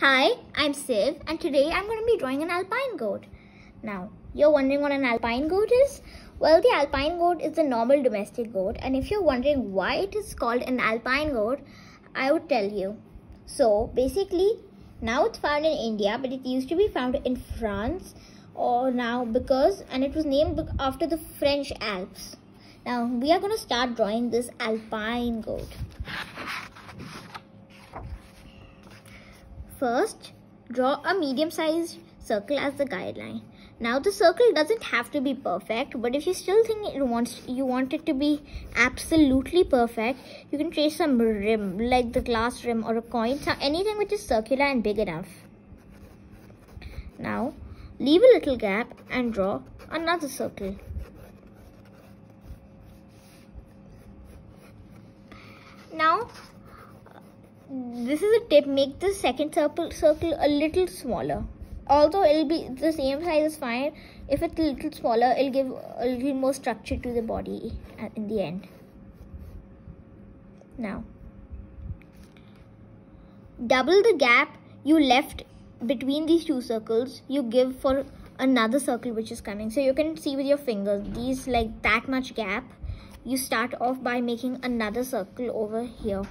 Hi, I'm Siv and today I'm going to be drawing an alpine goat. Now, you're wondering what an alpine goat is? Well, the alpine goat is a normal domestic goat and if you're wondering why it is called an alpine goat, I would tell you. So, basically, now it's found in India but it used to be found in France or now because and it was named after the French Alps. Now, we are going to start drawing this alpine goat. First, draw a medium-sized circle as the guideline. Now the circle doesn't have to be perfect, but if you still think it wants you want it to be absolutely perfect, you can trace some rim, like the glass rim or a coin, anything which is circular and big enough. Now, leave a little gap and draw another circle. Now, this is a tip. Make the second circle circle a little smaller. Although it'll be the same size is fine if it's a little smaller it'll give a little more structure to the body in the end. Now double the gap you left between these two circles you give for another circle which is coming. So you can see with your fingers these like that much gap you start off by making another circle over here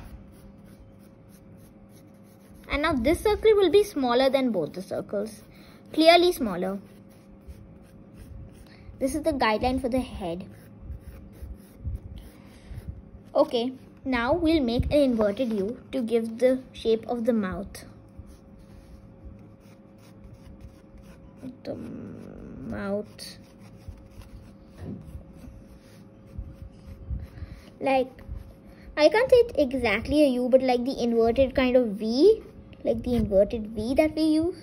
and now this circle will be smaller than both the circles. Clearly smaller. This is the guideline for the head. Okay, now we'll make an inverted U to give the shape of the mouth. The mouth. Like, I can't say it's exactly a U, but like the inverted kind of V like the inverted V that we use.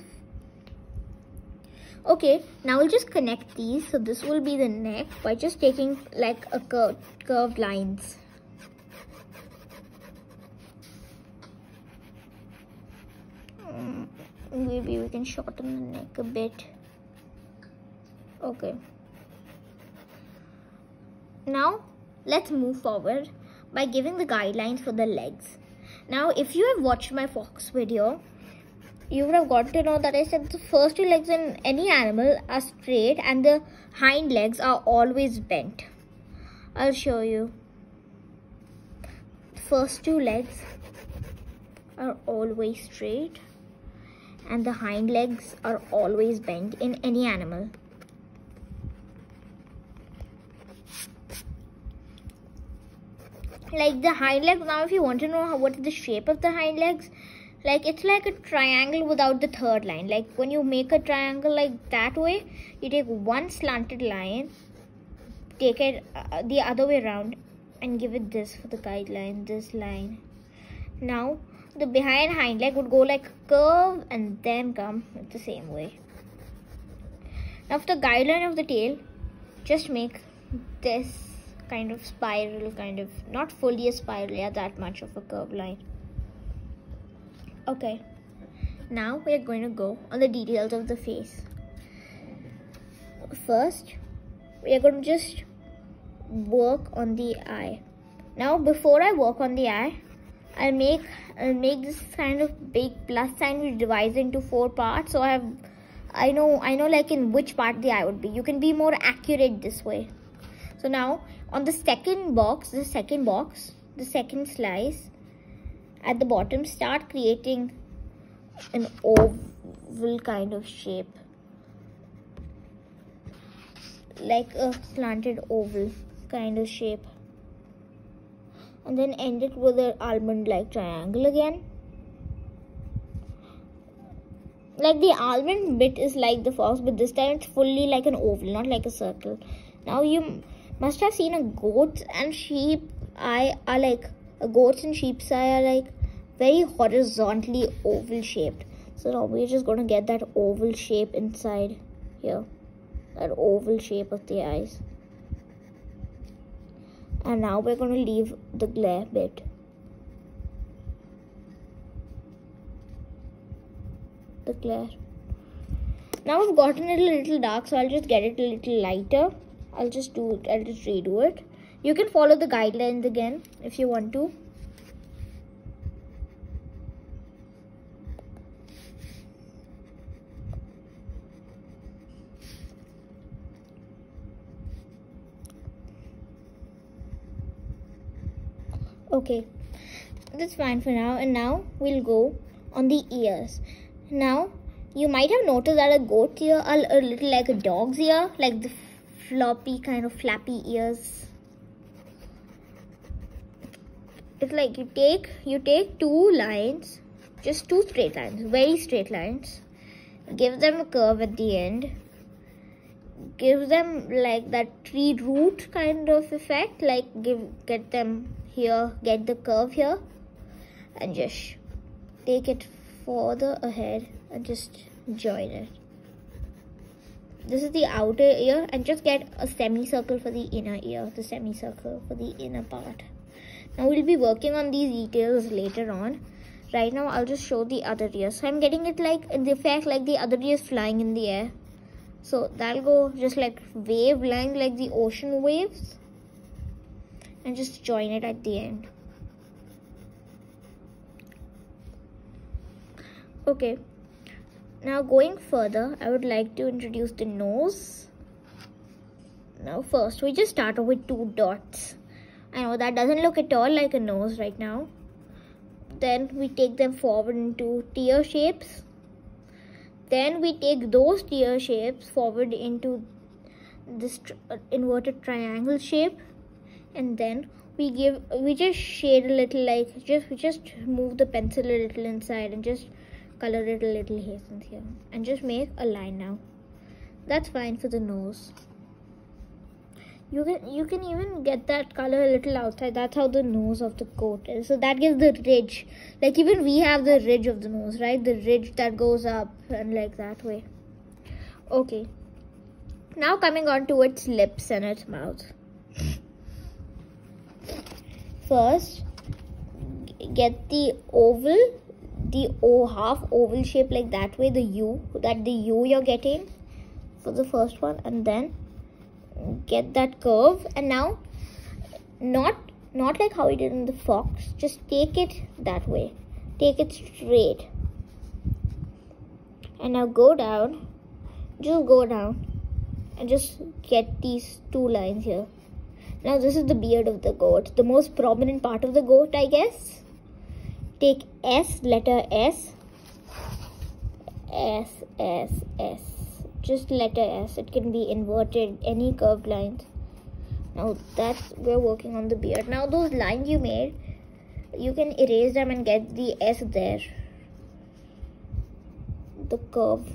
Okay, now we'll just connect these. So this will be the neck by just taking like a cur curved lines. Mm, maybe we can shorten the neck a bit. Okay. Now, let's move forward by giving the guidelines for the legs. Now, if you have watched my fox video, you would have got to know that I said the first two legs in any animal are straight and the hind legs are always bent. I'll show you. First two legs are always straight and the hind legs are always bent in any animal. Like the hind legs. Now if you want to know how, what is the shape of the hind legs like it's like a triangle without the third line. Like when you make a triangle like that way you take one slanted line take it uh, the other way around and give it this for the guideline this line. Now the behind hind leg would go like a curve and then come the same way. Now for the guideline of the tail just make this kind of spiral kind of not fully a spiral yeah that much of a curved line. Okay. Now we're going to go on the details of the face. First we are going to just work on the eye. Now before I work on the eye I'll make I'll make this kind of big plus sign which divides into four parts. So I have I know I know like in which part the eye would be. You can be more accurate this way. So now on the second box, the second box, the second slice, at the bottom, start creating an oval kind of shape. Like a slanted oval kind of shape. And then end it with an almond-like triangle again. Like the almond bit is like the fox, but this time it's fully like an oval, not like a circle. Now you must have seen a goat and sheep eye are like a goats and sheep's eye are like very horizontally oval shaped. So now we're just to get that oval shape inside here. That oval shape of the eyes. And now we're to leave the glare bit. The glare. Now I've gotten it a little dark so I'll just get it a little lighter I'll just do it. I'll just redo it. You can follow the guidelines again if you want to. Okay, that's fine for now. And now we'll go on the ears. Now, you might have noticed that a goat's ear are a little like a dog's ear, like the floppy kind of flappy ears. It's like you take you take two lines just two straight lines very straight lines. Give them a curve at the end. Give them like that tree root kind of effect like give get them here get the curve here and just take it further ahead and just join it this is the outer ear and just get a semicircle for the inner ear the semicircle for the inner part. Now we'll be working on these details later on. Right now i'll just show the other ear. So i'm getting it like in the effect like the other ear is flying in the air. So that'll go just like wave line like the ocean waves. And just join it at the end. Okay now going further I would like to introduce the nose. Now first we just start with two dots. I know that doesn't look at all like a nose right now. Then we take them forward into tear shapes. Then we take those tear shapes forward into this uh, inverted triangle shape. And then we give we just shade a little like just we just move the pencil a little inside and just color it a little here here. And just make a line now. That's fine for the nose. You can you can even get that color a little outside. That's how the nose of the coat is. So that gives the ridge. Like even we have the ridge of the nose right? The ridge that goes up and like that way. Okay. Now coming on to its lips and its mouth. First get the oval the O half oval shape like that way, the U, that the U you're getting for the first one and then get that curve. And now not not like how we did in the fox just take it that way. Take it straight. And now go down. Just go down and just get these two lines here. Now this is the beard of the goat the most prominent part of the goat i guess take S, letter S, S, S, S, just letter S. It can be inverted, any curved lines. Now that's, we're working on the beard. Now those lines you made, you can erase them and get the S there. The curve.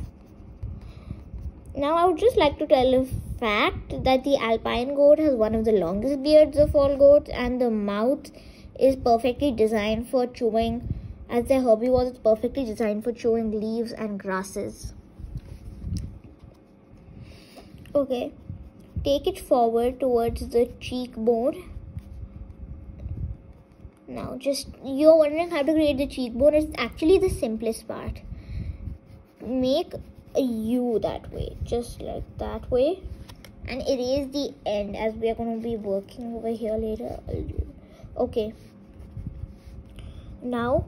Now I would just like to tell a fact that the alpine goat has one of the longest beards of all goats and the mouth is perfectly designed for chewing as their herbivores it's perfectly designed for chewing leaves and grasses. Okay take it forward towards the cheekbone. Now just you're wondering how to create the cheekbone it's actually the simplest part. Make a u that way just like that way. And erase the end as we are going to be working over here later okay. Now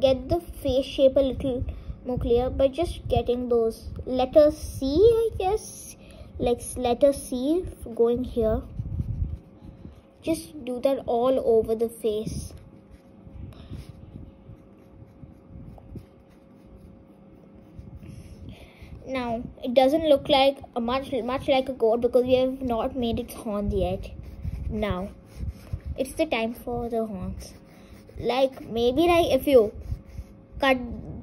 get the face shape a little more clear by just getting those letter C I guess. Like letter C going here. Just do that all over the face. Now it doesn't look like a much much like a goat because we have not made its horns yet. Now it's the time for the horns. Like maybe like if you cut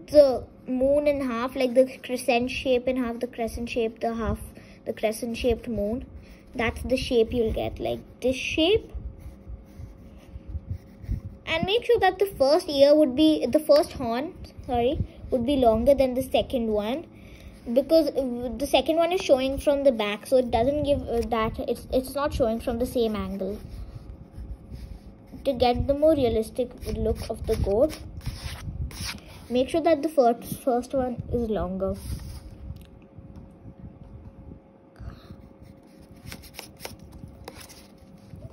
the moon in half like the crescent shape in half the crescent shape the half the crescent shaped moon that's the shape you'll get. Like this shape. And make sure that the first ear would be the first horn sorry would be longer than the second one. Because the second one is showing from the back so it doesn't give uh, that it's it's not showing from the same angle to get the more realistic look of the goat make sure that the first first one is longer.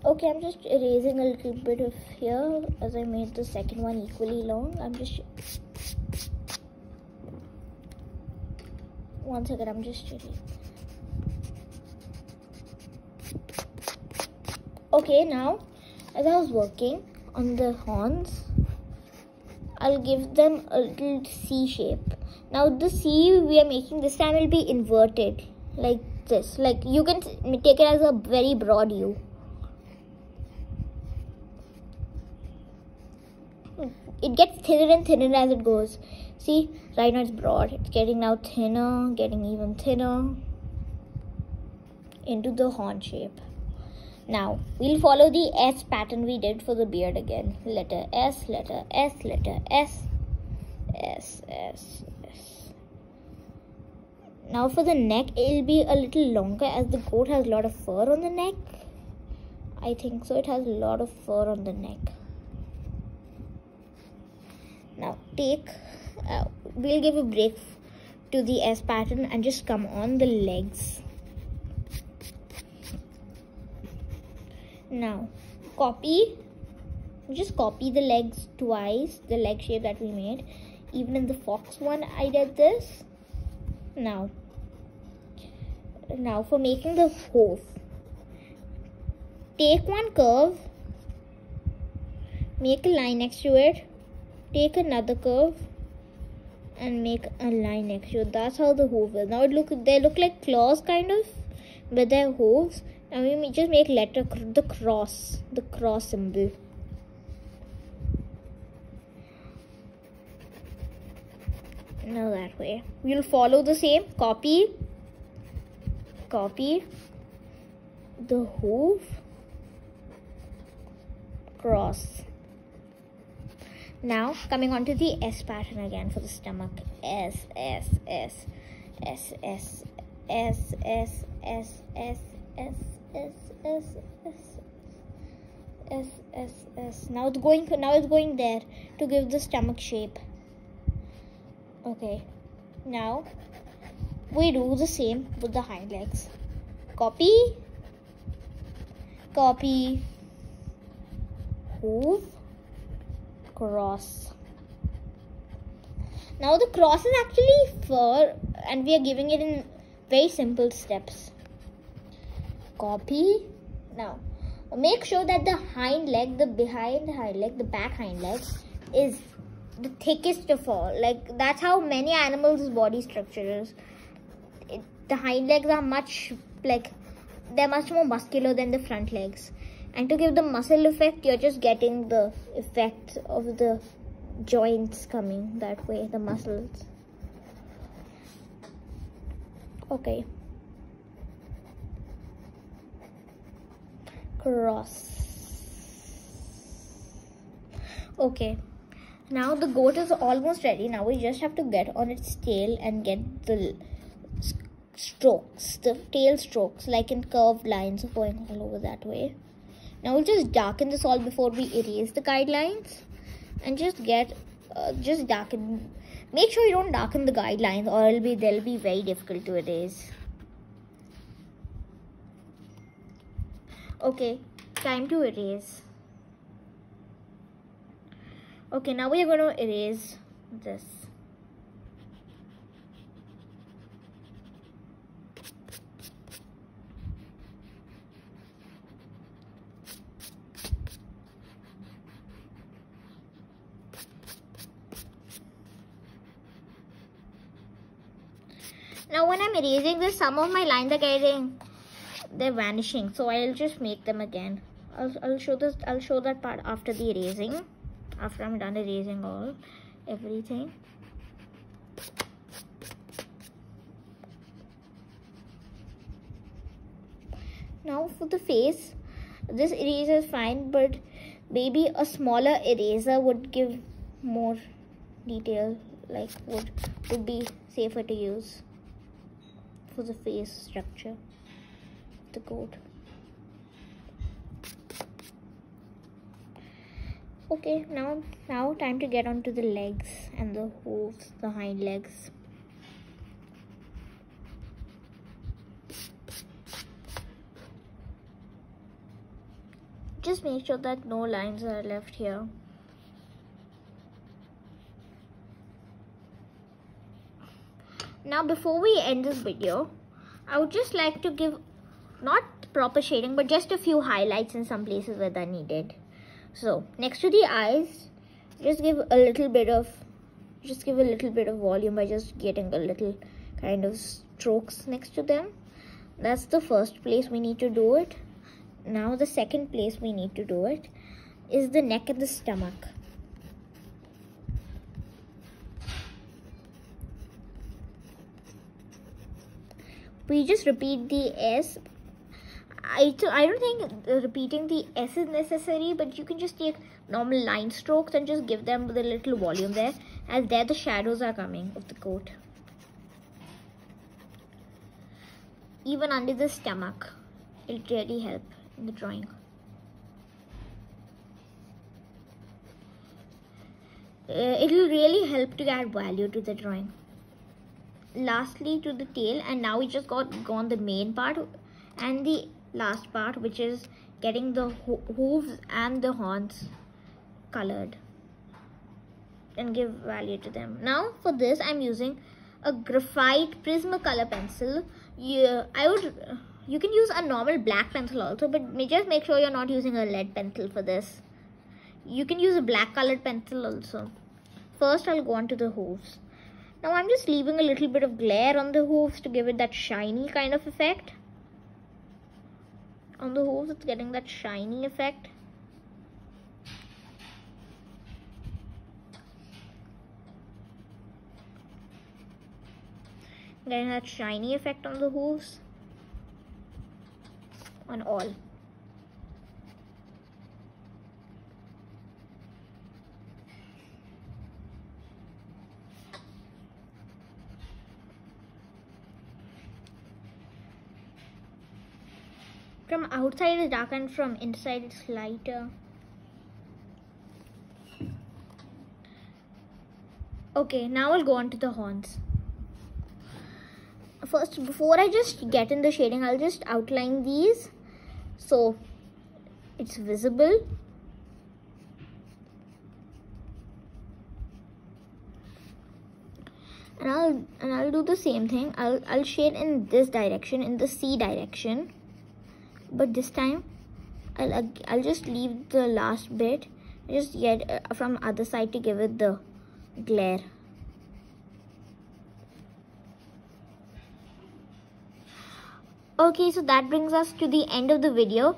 Okay i'm just erasing a little bit of here as i made the second one equally long. I'm just one second i'm just erasing okay now as I was working on the horns I'll give them a little C shape. Now the C we are making this time will be inverted like this. Like you can take it as a very broad U. It gets thinner and thinner as it goes. See right now it's broad. It's getting now thinner getting even thinner into the horn shape now we'll follow the S pattern we did for the beard again. Letter S letter S letter S S S S. Now for the neck it'll be a little longer as the goat has a lot of fur on the neck. I think so it has a lot of fur on the neck. Now take uh, we'll give a break to the S pattern and just come on the legs now copy. Just copy the legs twice the leg shape that we made. Even in the fox one I did this. Now now for making the hoof. Take one curve. Make a line next to it. Take another curve and make a line next to it. That's how the hoof is. Now it look they look like claws kind of with their hooves and we just make letter the cross the cross symbol. Now that way. We'll follow the same. Copy. Copy. The hoof. Cross. Now coming on to the S pattern again for the stomach. S. S S. S S S S S S S S S S S S S. Now it's going now it's going there to give the stomach shape. Okay. Now we do the same with the hind legs. Copy. Copy. Hoof cross. Now the cross is actually fur and we are giving it in very simple steps copy. Now make sure that the hind leg the behind hind leg the back hind leg is the thickest of all. Like that's how many animals body structure is. It, the hind legs are much like they're much more muscular than the front legs. And to give the muscle effect you're just getting the effect of the joints coming that way the muscles. Okay cross okay now the goat is almost ready now we just have to get on its tail and get the strokes the tail strokes like in curved lines going all over that way now we'll just darken this all before we erase the guidelines and just get, uh, just darken. Make sure you don't darken the guidelines or it'll be, they'll be very difficult to erase. Okay, time to erase. Okay, now we are going to erase this. Now when I'm erasing this, some of my lines are getting, they're vanishing. So I'll just make them again. I'll, I'll show this, I'll show that part after the erasing. After I'm done erasing all, everything. Now for the face, this eraser is fine, but maybe a smaller eraser would give more detail, like would, would be safer to use for the face structure the goat okay now now time to get onto the legs and the hooves the hind legs. Just make sure that no lines are left here. Now before we end this video I would just like to give not proper shading but just a few highlights in some places where they're needed So next to the eyes, just give a little bit of, just give a little bit of volume by just getting a little kind of strokes next to them. That's the first place we need to do it. Now the second place we need to do it is the neck and the stomach. We just repeat the S I, I don't think repeating the S is necessary, but you can just take normal line strokes and just give them the little volume there, as there the shadows are coming of the coat. Even under the stomach, it'll really help in the drawing. Uh, it'll really help to add value to the drawing. Lastly, to the tail, and now we just got gone the main part and the last part which is getting the ho hooves and the horns colored and give value to them. Now for this I'm using a graphite Prismacolor pencil. You, I would, you can use a normal black pencil also but just make sure you're not using a lead pencil for this. You can use a black colored pencil also. First I'll go on to the hooves. Now I'm just leaving a little bit of glare on the hooves to give it that shiny kind of effect on the hooves it's getting that shiny effect. Getting that shiny effect on the hooves on all From outside it's dark and from inside it's lighter. Okay, now I'll go on to the horns. First, before I just get in the shading, I'll just outline these so it's visible. And I'll and I'll do the same thing. I'll I'll shade in this direction, in the C direction but this time I'll, I'll just leave the last bit. Just get uh, from other side to give it the glare. Okay so that brings us to the end of the video.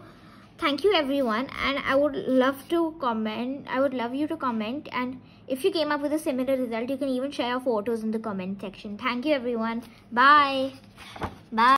Thank you everyone. And i would love to comment i would love you to comment. And if you came up with a similar result you can even share your photos in the comment section. Thank you everyone. Bye. Bye